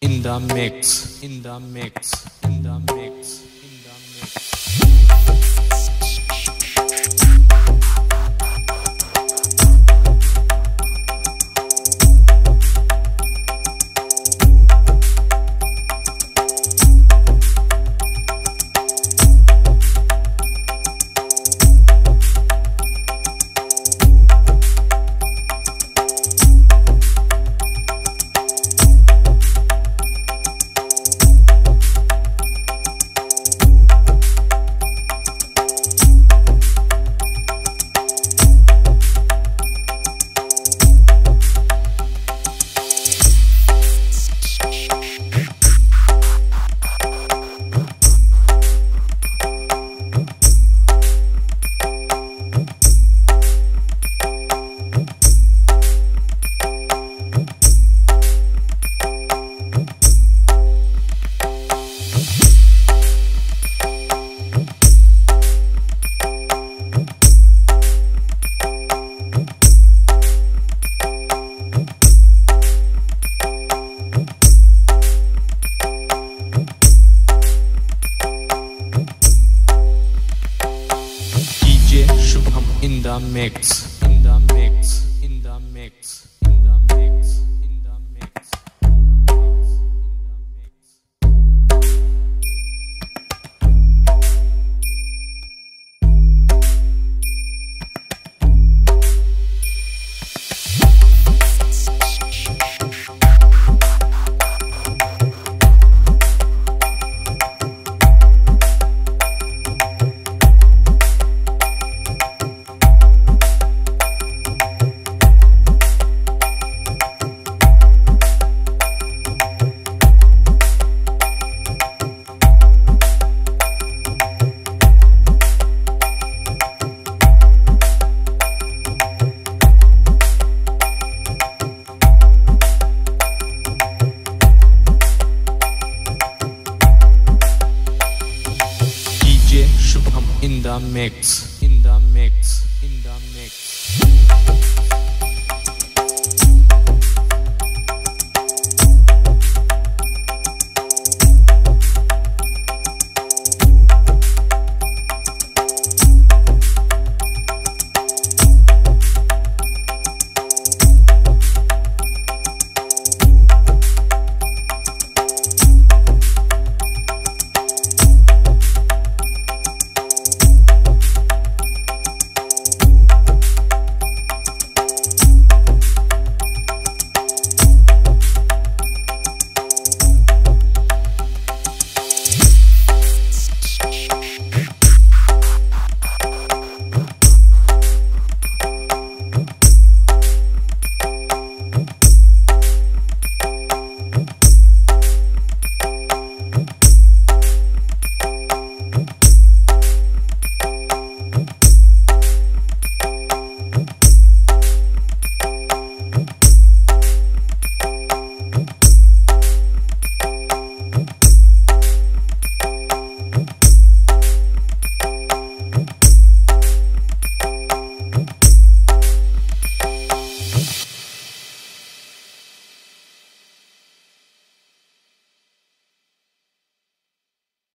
in the mix. In the mix. In the mix. Mix, in the mix, in the mix, the mix. In the mix. In the mix.